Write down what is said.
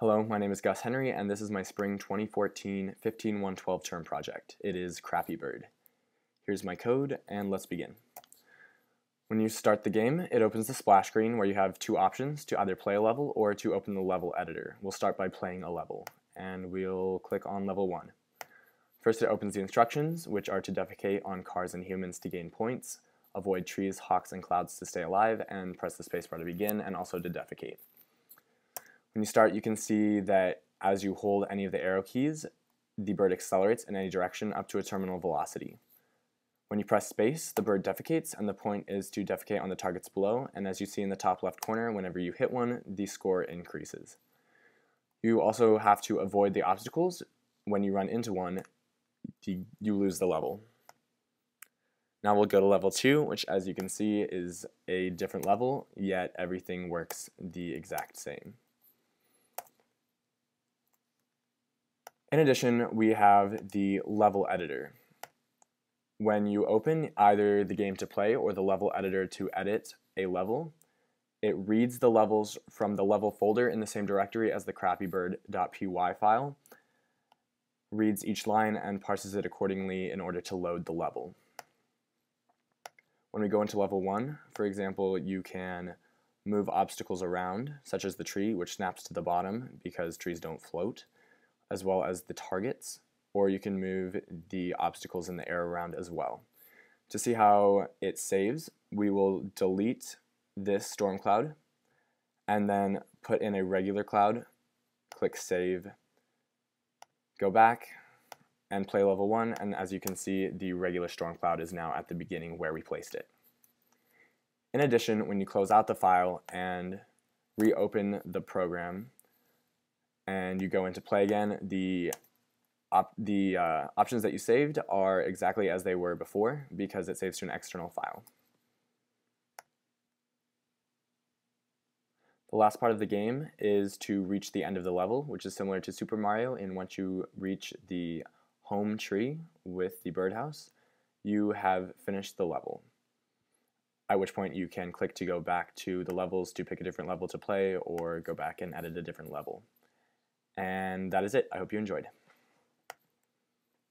Hello, my name is Gus Henry, and this is my spring 2014 15112 term project. It is Crappy Bird. Here's my code, and let's begin. When you start the game, it opens the splash screen where you have two options to either play a level or to open the level editor. We'll start by playing a level, and we'll click on level 1. First it opens the instructions, which are to defecate on cars and humans to gain points, avoid trees, hawks, and clouds to stay alive, and press the spacebar to begin, and also to defecate. When you start, you can see that as you hold any of the arrow keys, the bird accelerates in any direction up to a terminal velocity. When you press space, the bird defecates, and the point is to defecate on the targets below, and as you see in the top left corner, whenever you hit one, the score increases. You also have to avoid the obstacles. When you run into one, you lose the level. Now we'll go to level 2, which as you can see is a different level, yet everything works the exact same. In addition, we have the level editor. When you open either the game to play or the level editor to edit a level, it reads the levels from the level folder in the same directory as the crappybird.py file, reads each line and parses it accordingly in order to load the level. When we go into level 1, for example, you can move obstacles around, such as the tree, which snaps to the bottom because trees don't float as well as the targets, or you can move the obstacles in the air around as well. To see how it saves, we will delete this storm cloud and then put in a regular cloud, click save, go back and play level 1 and as you can see the regular storm cloud is now at the beginning where we placed it. In addition, when you close out the file and reopen the program, and you go into play again, the op the uh, options that you saved are exactly as they were before because it saves to an external file. The last part of the game is to reach the end of the level, which is similar to Super Mario in once you reach the home tree with the birdhouse, you have finished the level. At which point you can click to go back to the levels to pick a different level to play or go back and edit a different level. And that is it. I hope you enjoyed.